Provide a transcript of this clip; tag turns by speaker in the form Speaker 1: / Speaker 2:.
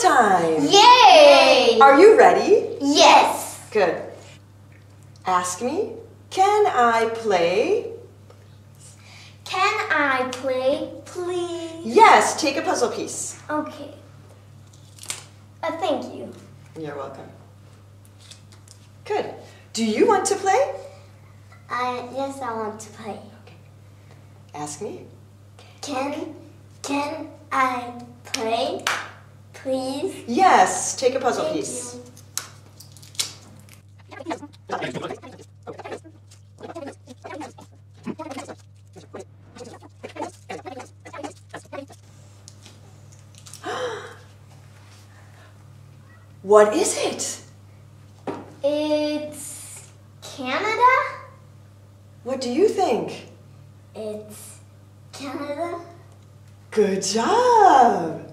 Speaker 1: time.
Speaker 2: Yay!
Speaker 1: Are you ready?
Speaker 2: Yes.
Speaker 1: Good. Ask me, can I play?
Speaker 2: Can I play, please?
Speaker 1: Yes, take a puzzle piece.
Speaker 2: Okay. Uh, thank you.
Speaker 1: You're welcome. Good. Do you want to play?
Speaker 2: Uh, yes, I want to play. Okay.
Speaker 1: Ask me.
Speaker 2: Can Can I play, please?
Speaker 1: Yes, take a puzzle
Speaker 2: Thank
Speaker 1: piece.
Speaker 2: you.
Speaker 1: What is it?
Speaker 2: It's Canada.
Speaker 1: What do you think?
Speaker 2: It's Canada.
Speaker 1: Good job.